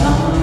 서